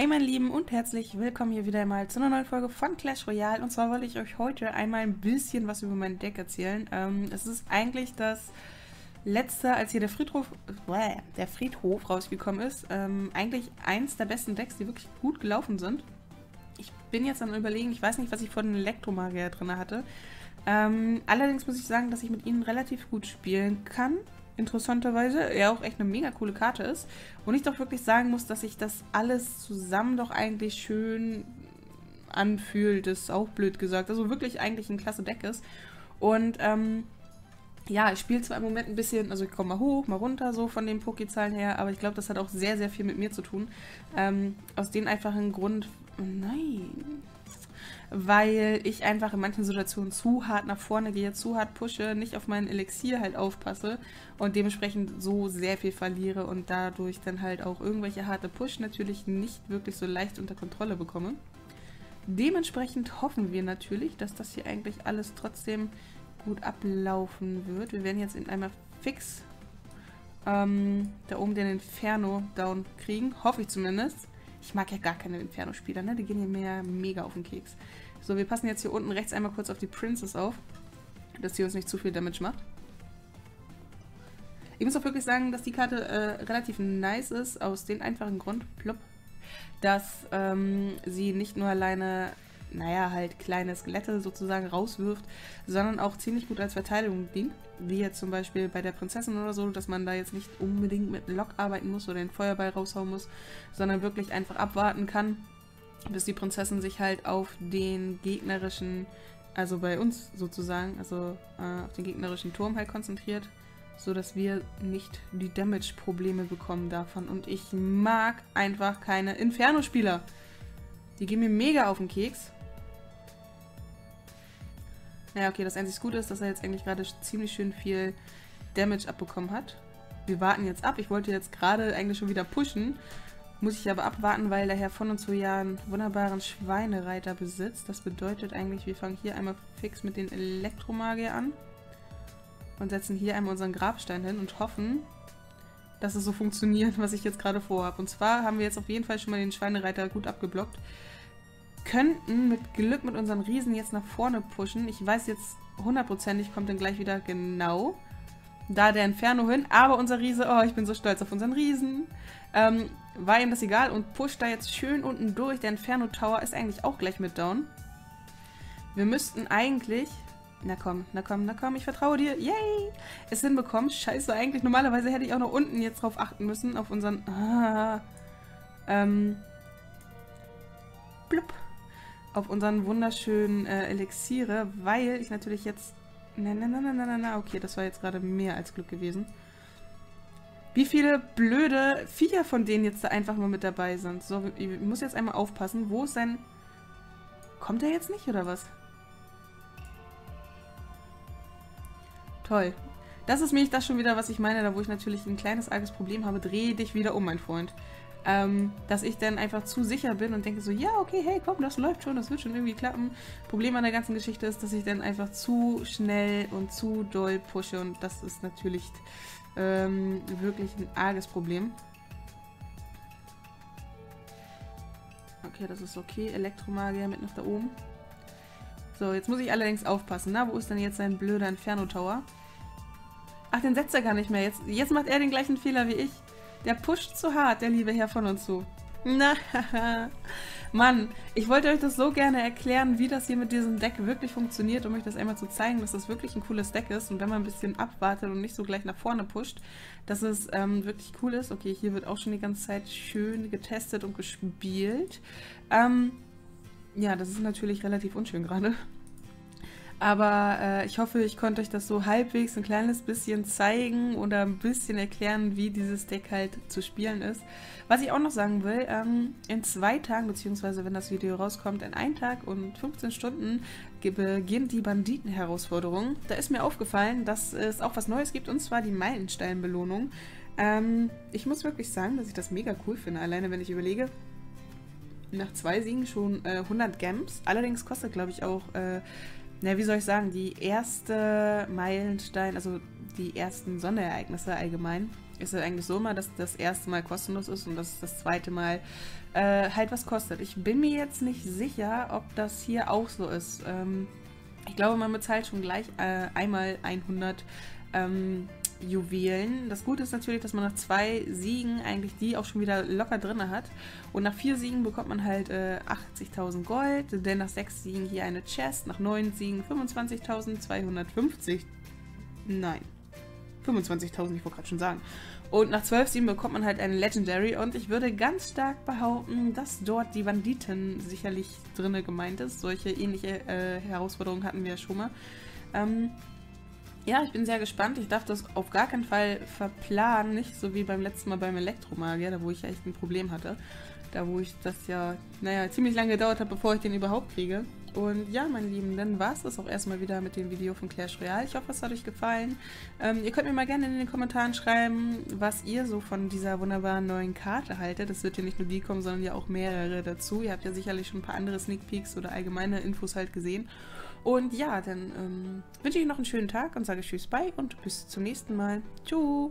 Hey meine Lieben und herzlich willkommen hier wieder mal zu einer neuen Folge von Clash Royale. Und zwar wollte ich euch heute einmal ein bisschen was über mein Deck erzählen. Ähm, es ist eigentlich das letzte, als hier der Friedhof, äh, der Friedhof rausgekommen ist, ähm, eigentlich eins der besten Decks, die wirklich gut gelaufen sind. Ich bin jetzt am überlegen, ich weiß nicht, was ich vor den Elektromagier drin hatte. Ähm, allerdings muss ich sagen, dass ich mit ihnen relativ gut spielen kann interessanterweise, er auch echt eine mega coole Karte ist. Und ich doch wirklich sagen muss, dass sich das alles zusammen doch eigentlich schön anfühlt, ist auch blöd gesagt. Also wirklich eigentlich ein klasse Deck ist. Und ähm, ja, ich spiele zwar im Moment ein bisschen, also ich komme mal hoch, mal runter, so von den Pokézahlen her, aber ich glaube, das hat auch sehr, sehr viel mit mir zu tun. Ähm, aus dem einfachen Grund, nein, weil ich einfach in manchen Situationen zu hart nach vorne gehe, zu hart pushe, nicht auf meinen Elixier halt aufpasse und dementsprechend so sehr viel verliere und dadurch dann halt auch irgendwelche harte Push natürlich nicht wirklich so leicht unter Kontrolle bekomme. Dementsprechend hoffen wir natürlich, dass das hier eigentlich alles trotzdem gut ablaufen wird. Wir werden jetzt in einmal fix ähm, da oben den Inferno down kriegen. Hoffe ich zumindest. Ich mag ja gar keine Inferno-Spieler, ne? Die gehen hier mehr mega auf den Keks. So, wir passen jetzt hier unten rechts einmal kurz auf die Princess auf, dass sie uns nicht zu viel Damage macht. Ich muss auch wirklich sagen, dass die Karte äh, relativ nice ist, aus dem einfachen Grund, plopp, dass ähm, sie nicht nur alleine, naja, halt kleine Skelette sozusagen rauswirft, sondern auch ziemlich gut als Verteidigung dient. Wie jetzt zum Beispiel bei der Prinzessin oder so, dass man da jetzt nicht unbedingt mit Lock arbeiten muss oder den Feuerball raushauen muss, sondern wirklich einfach abwarten kann bis die Prinzessin sich halt auf den gegnerischen, also bei uns sozusagen, also äh, auf den gegnerischen Turm halt konzentriert, so dass wir nicht die Damage-Probleme bekommen davon. Und ich mag einfach keine Inferno-Spieler. Die gehen mir mega auf den Keks. Naja, okay, das einzig Gute ist, dass er jetzt eigentlich gerade ziemlich schön viel Damage abbekommen hat. Wir warten jetzt ab. Ich wollte jetzt gerade eigentlich schon wieder pushen. Muss ich aber abwarten, weil der Herr von uns so ja einen wunderbaren Schweinereiter besitzt. Das bedeutet eigentlich, wir fangen hier einmal fix mit den Elektromagier an. Und setzen hier einmal unseren Grabstein hin und hoffen, dass es so funktioniert, was ich jetzt gerade vorhabe. Und zwar haben wir jetzt auf jeden Fall schon mal den Schweinereiter gut abgeblockt. Könnten mit Glück mit unseren Riesen jetzt nach vorne pushen. Ich weiß jetzt hundertprozentig, kommt dann gleich wieder genau da der Inferno hin. Aber unser Riese, oh, ich bin so stolz auf unseren Riesen. Ähm, war ihm das egal und pusht da jetzt schön unten durch. Der Inferno Tower ist eigentlich auch gleich mit down. Wir müssten eigentlich... Na komm, na komm, na komm, ich vertraue dir. Yay! Es hinbekommen. Scheiße, eigentlich. Normalerweise hätte ich auch noch unten jetzt drauf achten müssen. Auf unseren... Ah, ähm... Blub. Auf unseren wunderschönen äh, Elixiere, weil ich natürlich jetzt... Na, na, na, na, na, na, okay, das war jetzt gerade mehr als Glück gewesen. Wie viele blöde Viecher von denen jetzt da einfach nur mit dabei sind. So, ich muss jetzt einmal aufpassen. Wo ist sein... Kommt er jetzt nicht, oder was? Toll. Das ist nämlich das schon wieder, was ich meine, da wo ich natürlich ein kleines arges Problem habe. Dreh dich wieder um, mein Freund. Ähm, dass ich dann einfach zu sicher bin und denke so, ja, okay, hey, komm, das läuft schon, das wird schon irgendwie klappen. Problem an der ganzen Geschichte ist, dass ich dann einfach zu schnell und zu doll pushe und das ist natürlich ähm, wirklich ein arges Problem. Okay, das ist okay. Elektromagier mit nach da oben. So, jetzt muss ich allerdings aufpassen. Na, wo ist denn jetzt sein blöder Inferno-Tower? Ach, den setzt er gar nicht mehr. Jetzt, jetzt macht er den gleichen Fehler wie ich. Der pusht zu hart, der liebe Herr von uns zu. Na, Mann, ich wollte euch das so gerne erklären, wie das hier mit diesem Deck wirklich funktioniert, um euch das einmal zu zeigen, dass das wirklich ein cooles Deck ist und wenn man ein bisschen abwartet und nicht so gleich nach vorne pusht, dass es ähm, wirklich cool ist. Okay, hier wird auch schon die ganze Zeit schön getestet und gespielt. Ähm, ja, das ist natürlich relativ unschön gerade. Aber äh, ich hoffe, ich konnte euch das so halbwegs ein kleines bisschen zeigen oder ein bisschen erklären, wie dieses Deck halt zu spielen ist. Was ich auch noch sagen will, ähm, in zwei Tagen, beziehungsweise wenn das Video rauskommt, in einem Tag und 15 Stunden beginnt die Banditen-Herausforderung. Da ist mir aufgefallen, dass es auch was Neues gibt, und zwar die Meilenstein-Belohnung. Ähm, ich muss wirklich sagen, dass ich das mega cool finde, alleine wenn ich überlege, nach zwei Siegen schon äh, 100 Gems. Allerdings kostet, glaube ich, auch... Äh, na, wie soll ich sagen, die erste Meilenstein, also die ersten Sonderereignisse allgemein, ist es eigentlich so immer, dass das erste Mal kostenlos ist und dass das zweite Mal äh, halt was kostet. Ich bin mir jetzt nicht sicher, ob das hier auch so ist. Ähm, ich glaube, man bezahlt schon gleich äh, einmal 100 ähm, Juwelen. Das Gute ist natürlich, dass man nach zwei Siegen eigentlich die auch schon wieder locker drin hat. Und nach vier Siegen bekommt man halt äh, 80.000 Gold, denn nach sechs Siegen hier eine Chest, nach neun Siegen 25.250. Nein. 25.000, ich wollte gerade schon sagen. Und nach 12 Siegen bekommt man halt eine Legendary und ich würde ganz stark behaupten, dass dort die Banditen sicherlich drinne gemeint ist. Solche ähnliche äh, Herausforderungen hatten wir ja schon mal. Ähm, ja, ich bin sehr gespannt. Ich darf das auf gar keinen Fall verplanen. Nicht so wie beim letzten Mal beim Elektromagier, da wo ich ja echt ein Problem hatte. Da wo ich das ja, naja, ziemlich lange gedauert habe, bevor ich den überhaupt kriege. Und ja, meine Lieben, dann war es das auch erstmal wieder mit dem Video von Clash Royale. Ich hoffe, es hat euch gefallen. Ähm, ihr könnt mir mal gerne in den Kommentaren schreiben, was ihr so von dieser wunderbaren neuen Karte haltet. Es wird ja nicht nur die kommen, sondern ja auch mehrere dazu. Ihr habt ja sicherlich schon ein paar andere Sneak Peeks oder allgemeine Infos halt gesehen. Und ja, dann ähm, wünsche ich noch einen schönen Tag und sage Tschüss, bye und bis zum nächsten Mal. Tschüss.